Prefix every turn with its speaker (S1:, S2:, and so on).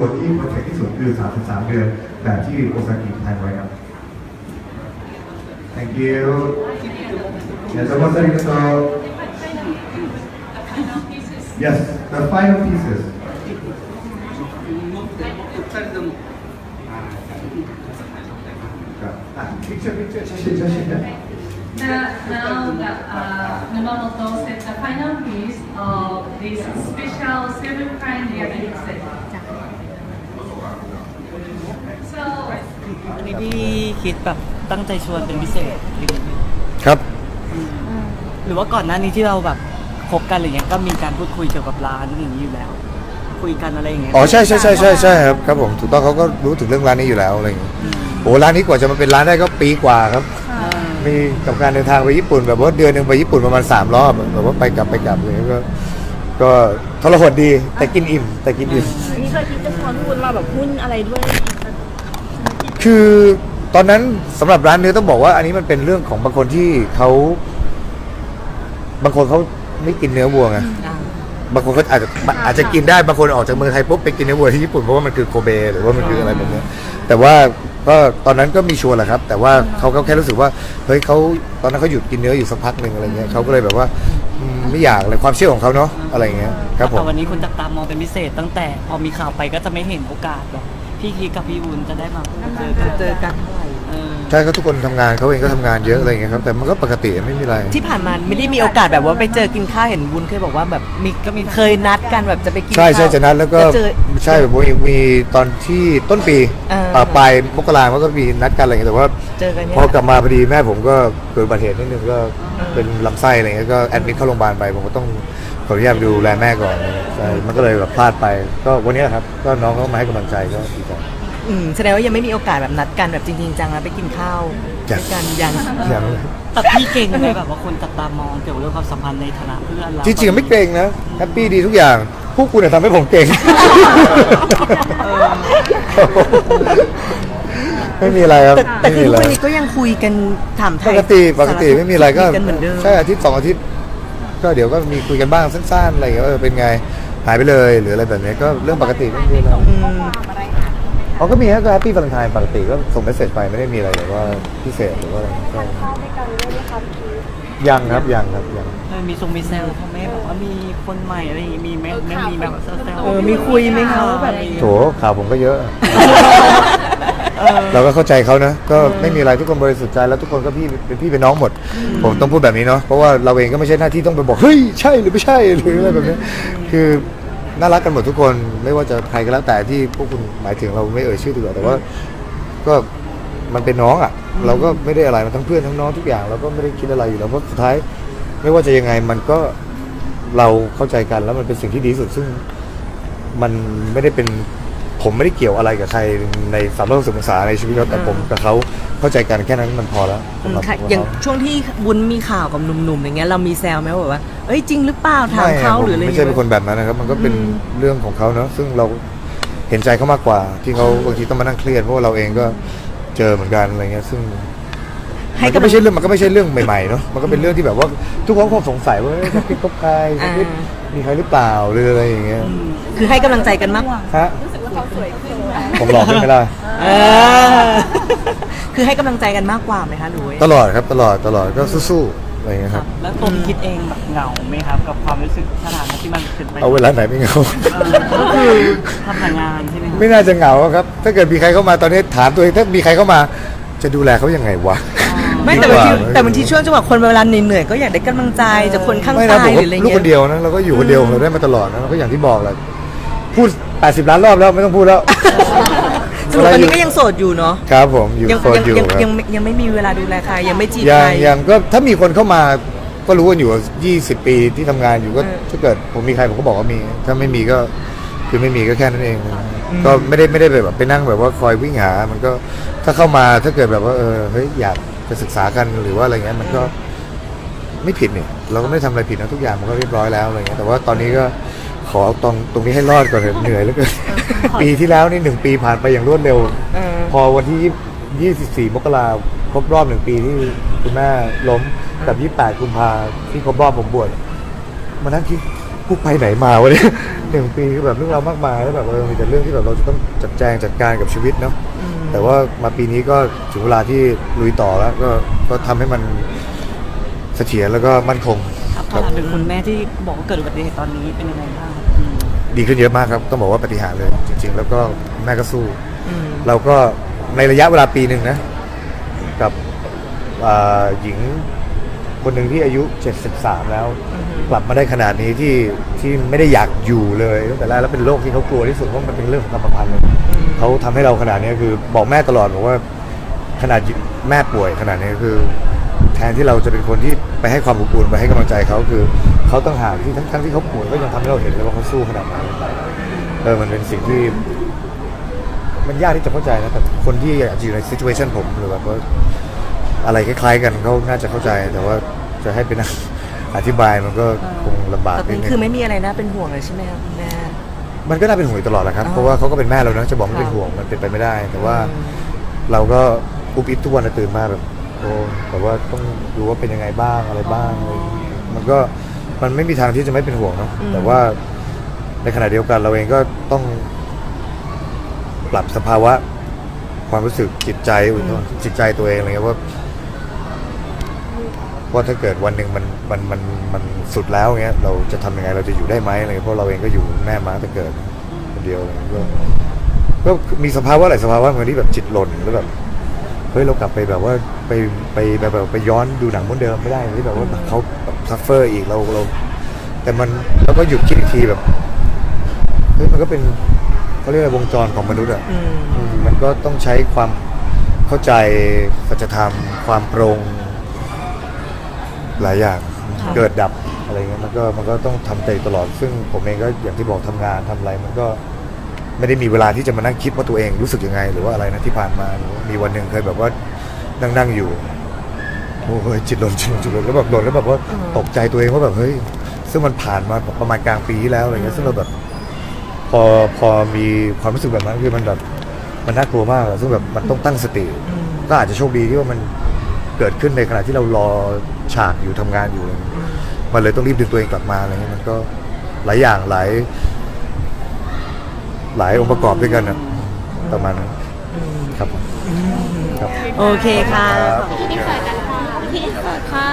S1: ตัวที่เพอร์เฟกที่สุดคือ 33 thank you เดี๋ยวจะมาสริกโต yes the final pieces. อ่ะ picture picture ใช่ใช่ใช่ใช่
S2: The, now the uh, Numamoto said the final piece of this special seven kind
S3: นี่พี่คิดแบบตั้งใจชวนเป็นพิเศษ
S4: ครับ
S3: หรือว่าก่อนหน้านี้ที่เราแบบคบกันอะไรเงี้ยก็มีการพูดคุยเกี่ยวกับร้านอย่างนี้อยู่แล้ว คุยกันอะไรอย่างเงี้ย
S4: อ๋อใช่ใช่ใช่ใช่ใช่ครับครับผมถูกต้องเขาก็รู้ถึงเรื่องร้านนี้อยู่แล้วอะไรอย่างเงี้ยโอ้ร้านนี้กว่าจะมาเป็นร้านได้ก็ปีกว่าครับ มีกับการเดินทางไปญี่ปุ่น แบบว่าเดือนหนึ่งไปญี่ปุ่นประมาณสามรอบแบบว่าไปกลับไปกลับเลยก็ก็ทรหดดีแต่กินอิ่ม แต่กินอิ่ม
S5: นี่เคยคิดจะชวนพี่วุ้นมาแบบหุ้นอะไรด้วย
S4: คือตอนนั้นสำหรับร้านเนื้อต้องบอกว่า อันนี้มันเป็นเรื่องของบางคนที่เขาบางคนเขาไม่กินเนื้อวัวไง
S3: อ่า
S4: บางคนก็อาจจะอาจจะกินได้บางคนออกจากเมืองไทยปุ๊บไปกินเนื้อวัวที่ญี่ปุ่นเพราะว่ามันคือโคเบหรือว่ามันคืออะไรแบบเนี้ยแต่ว่าก็ตอนนั้นก็มีชวนแหละครับ แต่ว่าเขาก็แค่รู้สึกว่าเฮ้ยเขาตอนนั้นเขาหยุดกินเนื้ออยู่สักพักหนึ่งอะไรเงี้ยเขาก็เลยแบบว่าอืมไม่อยากเลยความเชื่อของเขาเนาะอะไรเงี้ยครับผม
S3: แต่วันนี้คุณจับตามองเป็นพิเศษตั้งแต่พอมีข่าวไปก็จะไม่เห็นโอกาสแบบ พี่คิดกับพี่วุ้นจะได้มาเจอกันเจอกันเท่าไหร่เออ
S4: ใช่ก็ทุกคนทำงานเขาเองก็ทำงานเยอะอะไรเงี้ยครับแต่มันก็ปกติไม่มีอะไร
S6: ที่ผ่านมาไม่ได้มีโอกาสแบบว่าไปเจอกินข้าวเห็นวุ้นเคยบอกว่าแบบมีก็มีเคยนัดกันแบบจะไปกิน
S4: ใช่
S6: ข้าว
S4: ใช่จะนัดแล้วก็
S6: จะเจอ
S4: ใช่แบบว่ามีตอนที่ต้นปี
S6: เออ
S4: เอ่อปลายมกรามันก็มีนัดกันอะไรเงี้ยแต่ว่า
S6: เจอกันเนี่ย
S4: พอกลับมาพอดีแม่ผมก็เกิดอุบัติเหตุนิดนึงก็เป็นลำไส้อะไรเงี้ยก็ admit เข้าโรงพยาบาลไปผมก็ต้อง ขออนุญาตไปดูแลแม่ก่อนใช่มันก็เลยแบบพลาดไป ก็วันนี้แหละครับ ก็น้องเขามาให้กำลังใจก็ดีใจ
S6: อืมแสดงว่ายังไม่มีโอกาสแบบนัดกันแบบจริงๆจังแล้วไปกินข้าว
S4: จ้ะ
S6: ด้วยกันยัง
S4: อย่าง
S3: แต่พี่เก่งเลยแบบว่าคนจับตามองเกี่ยวกับเรื่องความสัมพันธ์ในฐานะเพื่อนเรา
S4: จริงๆไม่เกรงนะ happy ดีทุกอย่าง พวกคุณน่ะทำให้ผมเก่งไม่มีอะไรครับ
S6: แต่แต่
S4: ไม่
S6: คื
S4: มี
S6: อ
S4: อะไร
S6: วันนี้ก็ยังคุยกันถามไท
S4: ป
S6: ย
S4: กติปกติไม่มีอะไรก็
S6: คุยกันเหมือนเดิม
S4: ใช่อาทิตย์สองอาทิตย์ ก็เดี๋ยวก็มีคุยกันบ้างสั้นๆอะไรอย่างเงี้ยว่าเออเป็นไงหายไปเลยหรืออะไรแบบเนี้ยก็เรื่องปกติไม่มีอะไร
S6: อืม
S4: เขาก็มีฮะก็ happy Valentine ปกติก็ส่ง message ไปไม่ได้มีอะไรแบบว่าพิเศษหรือว่าอะไรก็ยังครับยังครับยัง
S3: เออมีทรงมีเซลเขาไหม่แบบว่ามีคนใหม่อะไรอย่างงี้มีไหมไม่มีแบบเซลล์
S6: เออมีคุยไหมคะว่าแบบ
S4: โถข่าวผมก็เยอะ เราก็เข้าใจเขานะก็ไม่มีอะไรทุกคนบริสุทธิ์ใจแล้วทุกคนก็พี่เป็นพี่เป็นน้องหมด ผมต้องพูดแบบนี้เนาะเพราะว่าเราเองก็ไม่ใช่หน้าที่ต้องไปบอกเฮ้ยใช่หรือไม่ใช่หรืออะไรแบบนี้คือน่ารักกันหมดทุกคนไม่ว่าจะใครก็แล้วแต่ที่พวกคุณหมายถึงเราไม่เอ่ยชื่อดีกว่าแต่ว่าก็มันเป็นน้องอะ เราก็ไม่ได้อะไรมันทั้งเพื่อนทั้งน้องทุกอย่างเราก็ไม่ได้คิดอะไรอยู่แล้วเพราะสุดท้ายไม่ว่าจะยังไงมันก็เราเข้าใจกันแล้วมันเป็นสิ่งที่ดีที่สุดซึ่งมันไม่ได้เป็น ผมไม่ได้เกี่ยวอะไรกับใครในสามร้อยหกสิบองศาในชีวิตเราแต่ผมกับเขาเข้าใจกันแค่นั้นมันพอแล้ว
S6: อื
S4: สำ
S6: ม
S4: หรับ
S6: ค่ะ
S4: ตัว
S6: อย่าง
S4: เขา
S6: ช่วงที่วุ้นมีข่าวกับหนุ่มๆอย่างเงี้ยเรามีแซวไหมว่าแบบว่าเอ้ยจริงหรือเปล่าถาม
S4: ไม่
S6: เขา
S4: ผม
S6: หรืออะไร
S4: ไม่ใช่เป็นคนแบบนั้นนะครับ มันก็เป็นเรื่องของเขาเนาะซึ่งเราเห็นใจเขามากกว่า ที่เขาบางทีต้องมานั่งเครียดเพราะว่าเราเองก็เจอเหมือนกันอะไรเงี้ยซึ่ง
S6: ให้
S4: มันก็
S6: กำลั
S4: ไม่
S6: ง
S4: ใช่เรื่องมันก็ไม่ใช่เรื่องใหม่ๆเนาะมันก็เป็นเรื่องที่แบบว่าทุกคนคงสงสัยว่าเอ๊ะจะคิดคบใครจะคิด
S6: อ่า
S4: มีใครหรือเปล่าหรืออะไรอย่างเงี้ย
S6: คือให้กำลังใจกันมากกว่า
S4: ฮะผมหลอกขึ้นไหมล่ะ
S6: เออคือให้กำลังใจกันมากกว่าไหมคะหรือว่า
S4: ตลอดครับตลอดตลอดก็สู้ๆอะไรอย่างเงี้ยครับ
S3: แล้วตัวพี่คิดเองแบบเหงาไหมครับ กับความรู้สึกสถานะที่มันเป็นไป
S4: เอาเวลาไหนไม่เหงา
S3: เออก็คือทำแต่งานใช่ไหมครับ
S4: ไม่น่าจะเหงาครับ ถ้าเกิดมีใครเข้ามาตอนนี้ถามตัวเองถ้ามีใครเข้ามา จะดูแลเขายังไงวะ
S6: ไม่แต่บางที
S4: ดีกว่า
S6: แต่บางทีช่วงจังหวะคนเวลาเหนื่อยๆก็อยากได้กำลังใจจากคนข้าง
S4: ไม่
S6: กา
S4: นะผม
S6: ยห
S4: ก็
S6: รืออะไร
S4: ลูก
S6: เงี้
S4: คนเดี
S6: ย
S4: ยวนะเราก็อยู่คนเดียวของเราได้มาตลอดนะเราก็อย่างที่บอกแหละพูด 80 ล้านรอบแล้วไม่ต้องพูดแล้ว
S6: สรุปตอนนี้ก็ยังโสดอยู่เนาะ
S4: ครับผมอยู่
S6: ยัง
S4: โซน
S6: ยัง
S4: อยู่
S6: ยัง
S4: ครับ
S6: ยังยังไม่มีเวลาดูแลใครยังไม่จีบ
S4: ยั
S6: ใครง
S4: ยังก็ถ้ามีคนเข้ามาก็รู้กันอยู่ว่า20 ปีที่ทำงานอยู่ก็
S6: เออ
S4: ถ้าเกิดผมมีใครผมก็บอกว่ามี ถ้าไม่มีก็คือไม่มีก็แค่นั้นเอง ก็ไม่ได้ไม่ได้แบบไปนั่งแบบว่าคอยวิ่งหา มันก็ถ้าเข้ามาถ้าเกิดแบบว่าเออเฮ้ยอยาก จะศึกษากันหรือว่าอะไรเงี้ยมันก็ไม่ผิดเนี่ยเราก็ไม่ได้ทำอะไรผิดนะทุกอย่างมันก็เรียบร้อยแล้วอะไรเงี้ยแต่ว่าตอนนี้ก็ขอเอาตรงตรงนี้ให้รอดก่อนเถอะเหนื่อยแล้วเกินปีที่แล้วนี่หนึ่งปีผ่านไปอย่างรวดเร็ว
S6: เออ
S4: พอวันที่24มกราครบรอบหนึ่งปีที่คุณแม่ล้มกับ28กุมภาที่ครบรอบผมบวชมานั่งคิดกูไปไหนมาวะเนี่ยหนึ่งปีคือแบบเรื่องราวมากมายแล้วแบบเออมีแต่เรื่องที่แบบเราจะต้องจัดแจงจัดการกับชีวิตเนาะ แต่ว่ามาปีนี้ก็ถึงเวลาที่ลุยต่อแล้ว ก็ก็ทำให้มันเสถียรแล้วก็มั่นคง
S3: ครับ
S4: ครับ
S3: ถามถึงคุณแม่ที่บอกว่าเกิดอุบัติเหตุตอนนี้เป็นยังไงบ้างครับอืม
S4: ดีขึ้นเยอะมากครับ ต้องบอกว่าปฏิหารย์เลย จริง ๆ แล้วก็แม่ก็สู้
S6: อืม
S4: เราก็ในระยะเวลาปีหนึ่งนะ กับอ่าหญิงคนหนึ่งที่อายุ 73 แล้ว กลับมาได้ขนาดนี้ที่ที่ไม่ได้อยากอยู่เลยตั้งแต่แรกแล้วเป็นโรคที่เขากลัวที่สุดเพราะมันเป็นเรื่องของกรรมพันธุ์เลยเขาทำให้เราขนาดนี้คือบอกแม่ตลอดบอกว่าขนาดแม่ป่วยขนาดนี้คือ แทนที่เราจะเป็นคนที่ไปให้ความอบอุ่นไปให้กำลังใจเขาคือเขาต้องหากที่ทั้งทั้งที่เขาป่วยก็ยังทำให้เราเห็นเลยว่าเขาสู้ขนาดไหนเออมันเป็นสิ่งที่ มันยากที่จะเข้าใจนะแต่คนที่อาจจะอยู่ใน situation ผมหรือแบบว่าอะไรคล้ายๆกันเขาน่าจะเข้าใจแต่ว่าจะให้เป็น อธิบายมันก็คงลำบาก
S6: ตอน
S4: นิด
S6: นี้
S4: นึง
S6: คือไม่มีอะไรน่าเป็นห่วงเลยใช่ไหมครับคุณแม่
S4: มันก็น่าเป็นห่วงอยู่ตลอดแหละครับ
S6: อ๋อ
S4: เพราะว่าเขาก็เป็นแม่เรานะจะบอกไม่เป็น
S6: ค่ะ
S4: ห่วงมันเป็นไปไม่ได้ แต่ว่า
S6: อืม
S4: เราก็อุบอิบทุกวันนะตื่นมาแบบโอ้แต่ว่าต้องดูว่าเป็นยังไงบ้างอะไรบ้างอะไรอย่างเงี้ยมันก็มันไม่มีทางที่จะไม่เป็นห่วงเนาะแต่ว่าในขณะเดียวกันเราเองก็ต้องปรับสภาวะความรู้สึกจิตใจอุ่นจิตใจตัวเองอะไรเงี้ยว่า ว่าถ้าเกิดวันหนึ่งมันมันมันมันสุดแล้วเงี้ยเราจะทำยังไงเราจะอยู่ได้ไหมอะไรเงี้ยเพราะเราเองก็อยู่แม่มาตั้งแต่เกิดคนเดียวอะไรเงี้ยก็ก็มีสภาวะหลายสภาวะเหมือนที่แบบจิตหล่นแล้วแบบเฮ้ยเรากลับไปแบบว่าไปไปแบบแบบไปย้อนดูหนังเหมือนเดิมไม่ได้ที่แบบว่าเขาแบบ suffer อีกเราเรา แต่มันเราก็หยุดคิดอีกทีแบบเฮ้ยมันก็เป็นเขาเรียกอะไรวงจรของมนุษย์อะ
S6: อืม
S4: อืมมันก็ต้องใช้ความเข้าใจสัจธรรมความโปร่ง หลายอย่างเกิดดับอะไรเงี้ยมันก็มันก็ต้องทำใจตลอด ซึ่งผมเองก็อย่างที่บอกทำงานทำอะไร มันก็ไม่ได้มีเวลาที่จะมานั่งคิดว่าตัวเองรู้สึกยังไง หรือว่าอะไรนะที่ผ่านมาหรือว่ามีวันหนึ่งเคยแบบว่านั่งนั่งอยู่โอ้ยจิตหล่นจิตหล่นจิตหล่นแล้วแบบหล่นแล้วแบบว่าตกใจตัวเองว่าแบบเฮ้ยซึ่งมันผ่านมาประมาณกลางปีที่แล้วอะไรเงี้ยซึ่งเราแบบ พอพอมีความรู้สึกแบบนั้นคือมันแบบมันน่ากลัวมากอะซึ่งแบบมันต้องตั้งสติ ก็อาจจะโชคดีที่ว่ามัน เกิดขึ้นในขณะที่เรารอฉากอยู่ทำงานอยู่อะไรเงี้ยมันเลยต้องรีบดึงตัวเองกลับมาอะไรเงี้ยมันก็หลายอย่างหลาย หลายองค์ประกอบด้วยกันนะประมาณนั้นครับผมครับ
S6: โอเคค่ะ
S4: ครับ
S5: ที่นี่เกิดกันค่ะที่นี่เกิดค่ะ